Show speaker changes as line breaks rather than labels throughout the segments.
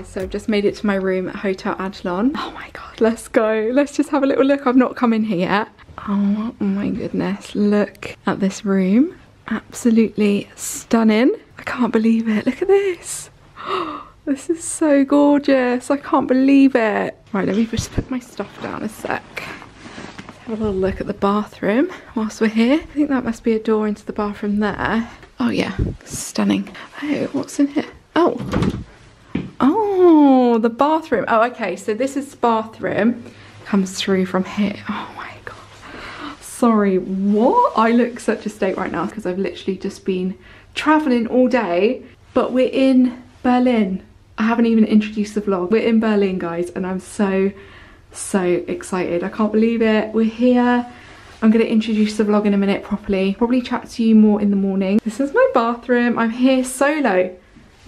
guys, so I've just made it to my room at Hotel Adlon. Oh my god, let's go. Let's just have a little look. I've not come in here yet. Oh my goodness, look at this room. Absolutely stunning. I can't believe it. Look at this. This is so gorgeous. I can't believe it. Right, let me just put my stuff down a sec. Have a little look at the bathroom whilst we're here. I think that must be a door into the bathroom there. Oh yeah, stunning. Oh, what's in here? Oh, oh, the bathroom. Oh, okay, so this is bathroom. Comes through from here. Oh my God. Sorry, what? I look such a state right now because I've literally just been traveling all day, but we're in Berlin. I haven't even introduced the vlog. We're in Berlin, guys, and I'm so, so excited. I can't believe it. We're here. I'm going to introduce the vlog in a minute properly. Probably chat to you more in the morning. This is my bathroom. I'm here solo.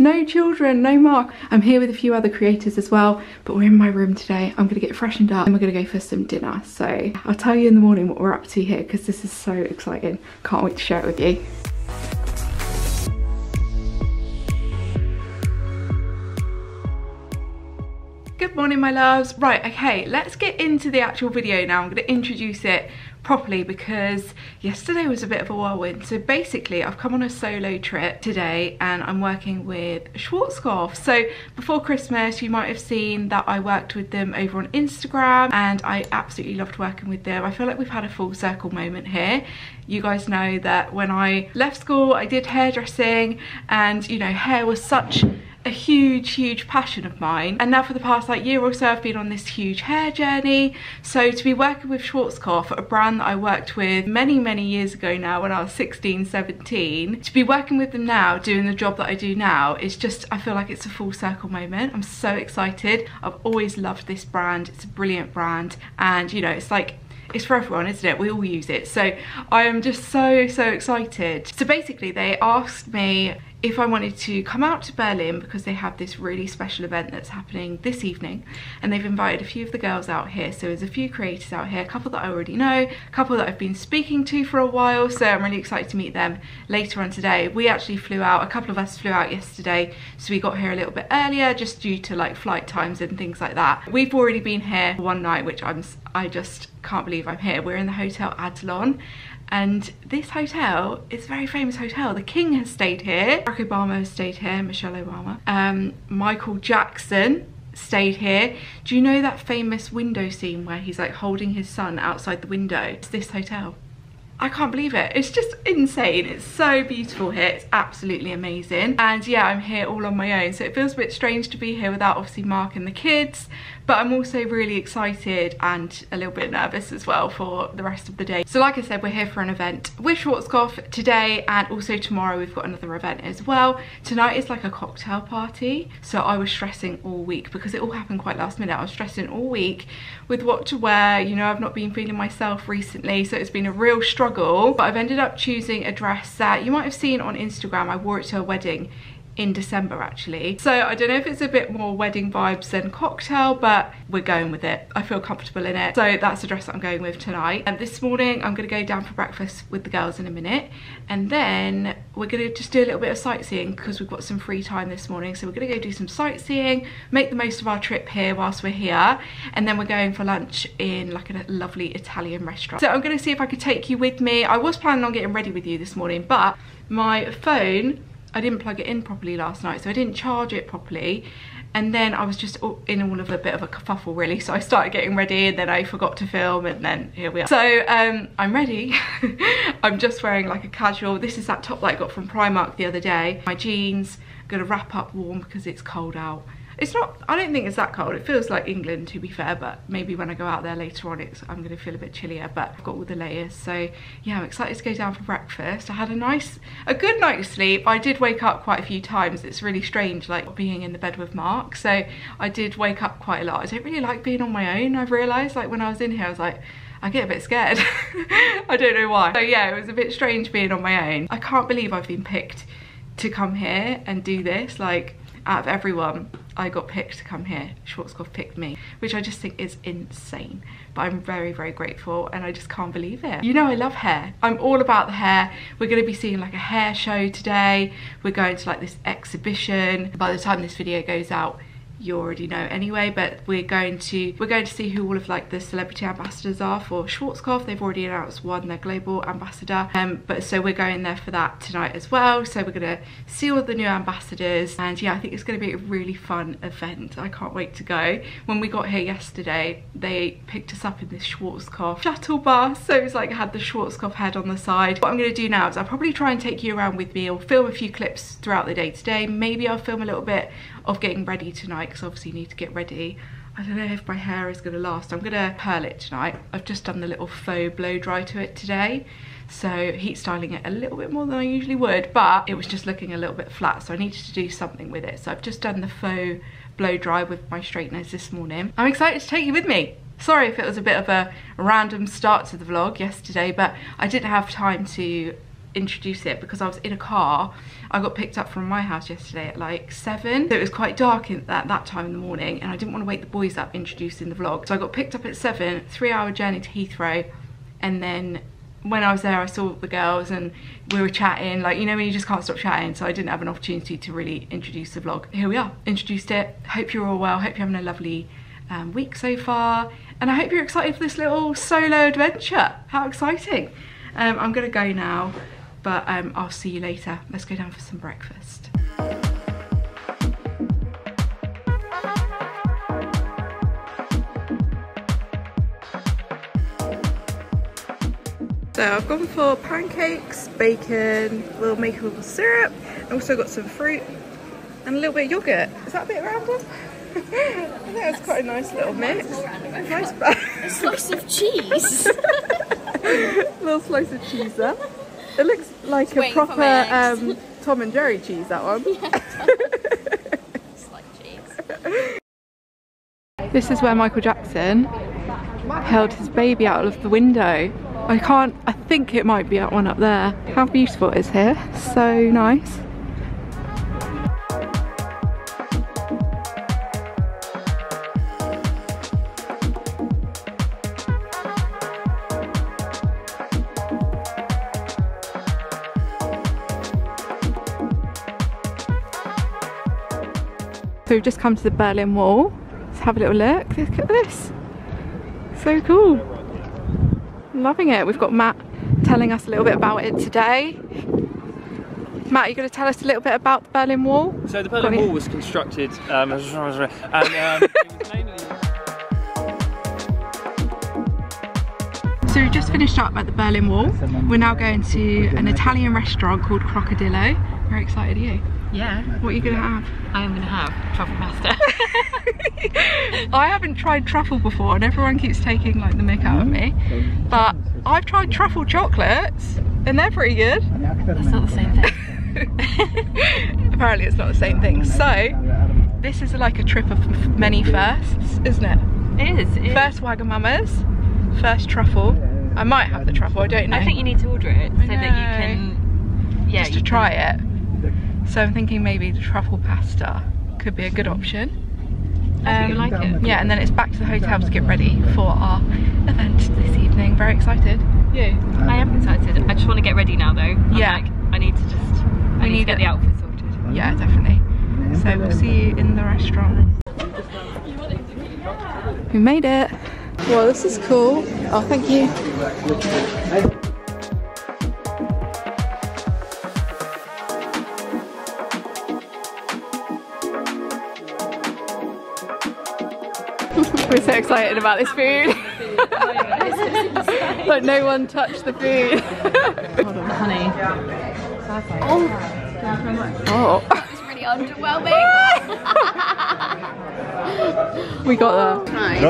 No children, no Mark. I'm here with a few other creators as well, but we're in my room today. I'm gonna get freshened up and we're gonna go for some dinner. So I'll tell you in the morning what we're up to here because this is so exciting. Can't wait to share it with you. Good morning, my loves. Right, okay, let's get into the actual video now. I'm gonna introduce it properly because yesterday was a bit of a whirlwind. So basically I've come on a solo trip today and I'm working with Schwarzkopf. So before Christmas you might have seen that I worked with them over on Instagram and I absolutely loved working with them. I feel like we've had a full circle moment here. You guys know that when I left school I did hairdressing and you know hair was such a huge huge passion of mine. And now for the past like year or so I've been on this huge hair journey. So to be working with Schwarzkopf a brand that I worked with many many years ago now when I was 16 17 to be working with them now doing the job that I do now is just I feel like it's a full circle moment. I'm so excited. I've always loved this brand. It's a brilliant brand. And you know it's like it's for everyone isn't it? We all use it. So I am just so so excited. So basically they asked me if I wanted to come out to Berlin because they have this really special event that's happening this evening and they've invited a few of the girls out here. So there's a few creators out here a couple that I already know a couple that I've been speaking to for a while so I'm really excited to meet them later on today. We actually flew out a couple of us flew out yesterday so we got here a little bit earlier just due to like flight times and things like that. We've already been here one night which I'm I just can't believe I'm here. We're in the hotel Adlon and this hotel is a very famous hotel. The king has stayed here. Barack Obama has stayed here, Michelle Obama. Um, Michael Jackson stayed here. Do you know that famous window scene where he's like holding his son outside the window? It's this hotel. I can't believe it. It's just insane. It's so beautiful here. It's absolutely amazing. And yeah, I'm here all on my own. So it feels a bit strange to be here without obviously Mark and the kids. But I'm also really excited and a little bit nervous as well for the rest of the day. So like I said, we're here for an event with Schwarzkopf today and also tomorrow we've got another event as well. Tonight is like a cocktail party. So I was stressing all week because it all happened quite last minute. I was stressing all week with what to wear. You know, I've not been feeling myself recently. So it's been a real struggle struggle, but I've ended up choosing a dress that you might have seen on Instagram. I wore it to a wedding in December actually. So I don't know if it's a bit more wedding vibes than cocktail, but we're going with it. I feel comfortable in it. So that's the dress that I'm going with tonight. And this morning I'm gonna go down for breakfast with the girls in a minute. And then we're gonna just do a little bit of sightseeing because we've got some free time this morning. So we're gonna go do some sightseeing, make the most of our trip here whilst we're here. And then we're going for lunch in like a lovely Italian restaurant. So I'm gonna see if I could take you with me. I was planning on getting ready with you this morning, but my phone I didn't plug it in properly last night, so I didn't charge it properly. And then I was just in all of a bit of a kerfuffle really. So I started getting ready and then I forgot to film and then here we are. So um, I'm ready. I'm just wearing like a casual, this is that top that I got from Primark the other day. My jeans, gonna wrap up warm because it's cold out. It's not, I don't think it's that cold. It feels like England to be fair, but maybe when I go out there later on, it's I'm gonna feel a bit chillier, but I've got all the layers. So yeah, I'm excited to go down for breakfast. I had a nice, a good night's sleep. I did wake up quite a few times. It's really strange, like being in the bed with Mark. So I did wake up quite a lot. I don't really like being on my own, I've realized. Like when I was in here, I was like, I get a bit scared. I don't know why. So yeah, it was a bit strange being on my own. I can't believe I've been picked to come here and do this. Like out of everyone, I got picked to come here. Schwarzkopf picked me, which I just think is insane. But I'm very, very grateful and I just can't believe it. You know I love hair. I'm all about the hair. We're gonna be seeing like a hair show today. We're going to like this exhibition. By the time this video goes out, you already know anyway but we're going to we're going to see who all of like the celebrity ambassadors are for Schwarzkopf. They've already announced one their global ambassador. Um but so we're going there for that tonight as well. So we're gonna see all the new ambassadors. And yeah I think it's gonna be a really fun event. I can't wait to go. When we got here yesterday they picked us up in this Schwarzkopf shuttle bus. So it's like had the Schwarzkopf head on the side. What I'm gonna do now is I'll probably try and take you around with me. Or film a few clips throughout the day today. Maybe I'll film a little bit of getting ready tonight because obviously you need to get ready. I don't know if my hair is going to last. I'm going to curl it tonight. I've just done the little faux blow dry to it today. So heat styling it a little bit more than I usually would, but it was just looking a little bit flat. So I needed to do something with it. So I've just done the faux blow dry with my straighteners this morning. I'm excited to take you with me. Sorry if it was a bit of a random start to the vlog yesterday, but I didn't have time to introduce it because I was in a car. I got picked up from my house yesterday at like seven. So it was quite dark at that, that time in the morning and I didn't want to wake the boys up introducing the vlog. So I got picked up at seven, three hour journey to Heathrow and then when I was there I saw the girls and we were chatting like you know when you just can't stop chatting so I didn't have an opportunity to really introduce the vlog. Here we are, introduced it. Hope you're all well, hope you're having a lovely um, week so far and I hope you're excited for this little solo adventure. How exciting. Um, I'm gonna go now but um, I'll see you later. Let's go down for some breakfast. So I've gone for pancakes, bacon, a little maple syrup, and also got some fruit and a little bit of yogurt. Is that a bit random? I think that's quite a nice little mix. Nice
a slice of cheese.
little slice of cheese there. It looks like a proper um, Tom and Jerry cheese, that one. this is where Michael Jackson held his baby out of the window. I can't, I think it might be that one up there. How beautiful it is here. So nice. So we've just come to the Berlin Wall. Let's have a little look. Look at this. So cool. Loving it. We've got Matt telling us a little bit about it today. Matt, are you going to tell us a little bit about the Berlin Wall?
So the Berlin Wall was constructed um, and um,
So we've just finished up at the Berlin Wall. We're now going to an Italian restaurant called Crocodillo. Very excited, are you?
Yeah.
What are you going to have?
I am going to have truffle pasta.
I haven't tried truffle before and everyone keeps taking like the mick out of me. But I've tried truffle chocolates and they're pretty good.
That's not the same thing.
Apparently it's not the same thing. So, this is like a trip of many firsts, isn't it?
It is. It
first Wagamama's, first truffle. I might have the truffle, I don't know.
I think you need to order it so that you can...
Yeah, Just to try it. So I'm thinking maybe the truffle pasta could be a good option.
I um, like it.
Yeah, and then it's back to the hotel to get ready for our event this evening. Very excited.
Yeah, I am excited. I just want to get ready now though. I'm
yeah.
Like, I need to just, I need, need to get the outfit sorted.
Yeah, definitely. So we'll see you in the restaurant. We made it. Well, this is cool. Oh, thank you. We're so excited about this food. but no one touched the food.
honey.
Oh. Oh.
It's really underwhelming.
we got that.
Nice.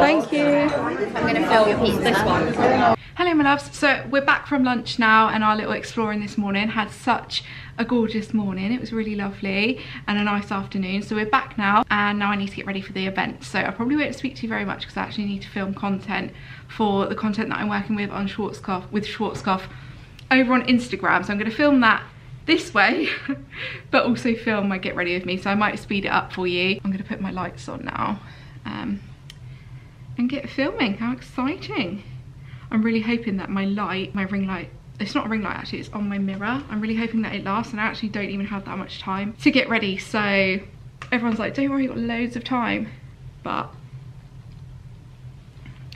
Thank you.
I'm going to fill your piece this one.
Hello my loves, so we're back from lunch now and our little exploring this morning had such a gorgeous morning, it was really lovely and a nice afternoon. So we're back now and now I need to get ready for the event. So I probably won't speak to you very much because I actually need to film content for the content that I'm working with on Schwarzkopf, with Schwarzkopf over on Instagram. So I'm going to film that this way but also film my get ready with me. So I might speed it up for you. I'm going to put my lights on now um, and get filming, how exciting. I'm really hoping that my light, my ring light, it's not a ring light actually, it's on my mirror. I'm really hoping that it lasts and I actually don't even have that much time to get ready. So Everyone's like, don't worry, you've got loads of time. But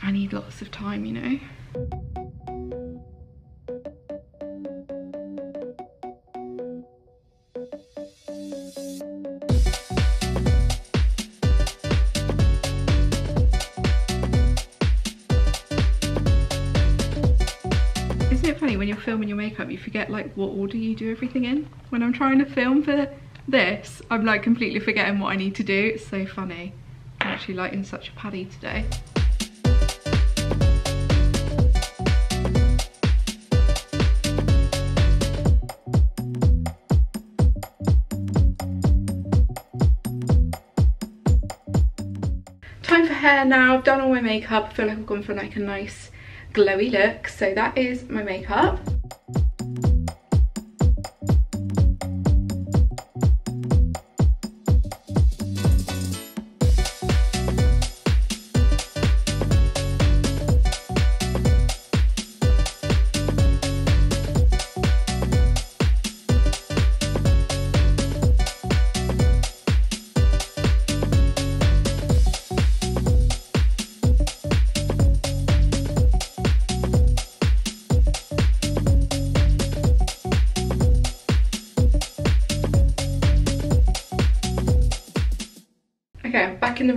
I need lots of time, you know? When you're filming your makeup, you forget like what order you do everything in? When I'm trying to film for this, I'm like completely forgetting what I need to do. It's so funny. I'm actually like in such a paddy today. Time for hair now. I've done all my makeup. I feel like I've gone for like a nice glowy look. So that is my makeup.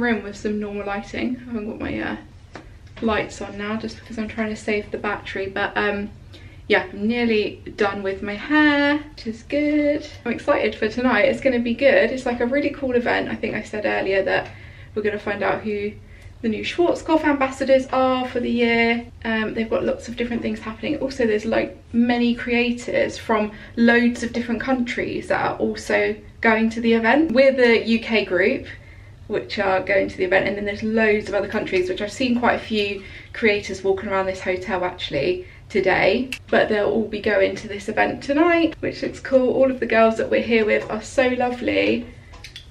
Room with some normal lighting. I haven't got my uh, lights on now just because I'm trying to save the battery. But um, yeah, I'm nearly done with my hair, which is good. I'm excited for tonight. It's going to be good. It's like a really cool event. I think I said earlier that we're going to find out who the new Schwarzkopf ambassadors are for the year. Um, they've got lots of different things happening. Also, there's like many creators from loads of different countries that are also going to the event. We're the UK group which are going to the event. And then there's loads of other countries which I've seen quite a few creators walking around this hotel actually today. But they'll all be going to this event tonight which looks cool. All of the girls that we're here with are so lovely.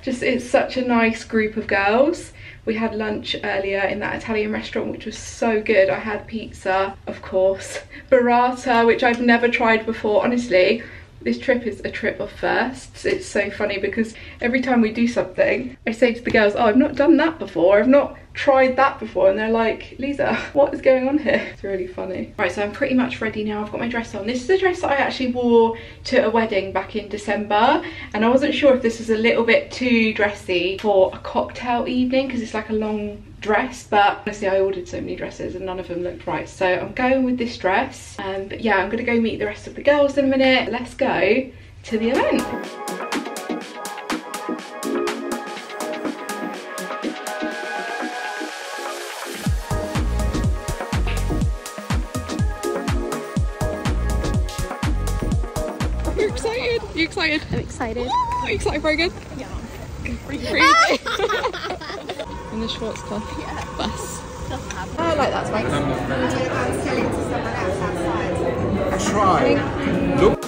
Just it's such a nice group of girls. We had lunch earlier in that Italian restaurant which was so good. I had pizza of course burrata which I've never tried before honestly this trip is a trip of firsts. It's so funny because every time we do something, I say to the girls, oh, I've not done that before. I've not tried that before. And they're like, Lisa, what is going on here? It's really funny. Right, so I'm pretty much ready now. I've got my dress on. This is a dress that I actually wore to a wedding back in December. And I wasn't sure if this was a little bit too dressy for a cocktail evening because it's like a long dress but honestly I ordered so many dresses and none of them looked right so I'm going with this dress um, but yeah I'm gonna go meet the rest of the girls in a minute let's go to the event Are you excited? Are you excited?
I'm excited.
Are you excited for good?
Yeah.
Crazy. in the Schwarzkopf bus. I like that spice.
Try. Look.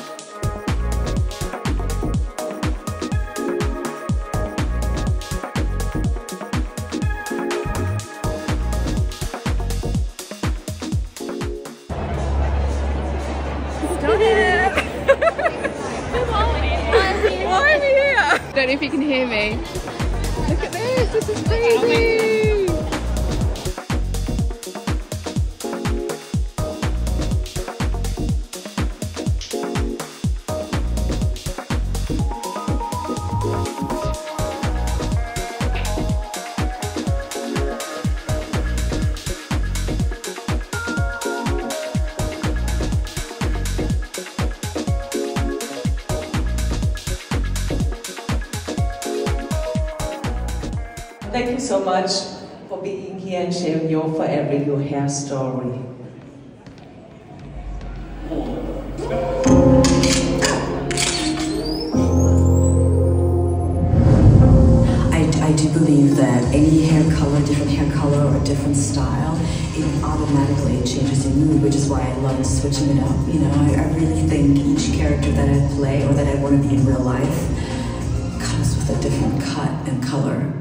So much for being here and sharing your forever your hair story.
I, I do believe that any hair color, different hair color or different style, it automatically changes your mood, which is why I love switching it up. You know, I, I really think each character that I play or that I want to be in real life comes with a different cut and color.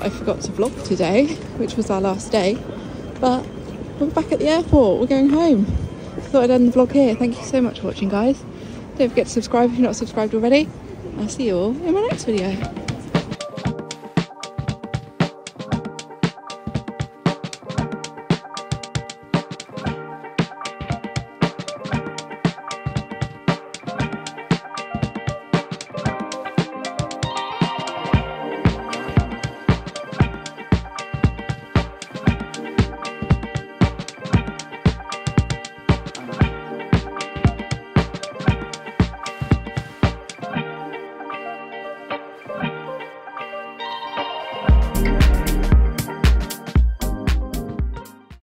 I forgot to vlog today, which was our last day. But we're back at the airport. We're going home. I Thought I'd end the vlog here. Thank you so much for watching, guys. Don't forget to subscribe if you're not subscribed already. I'll see you all in my next video.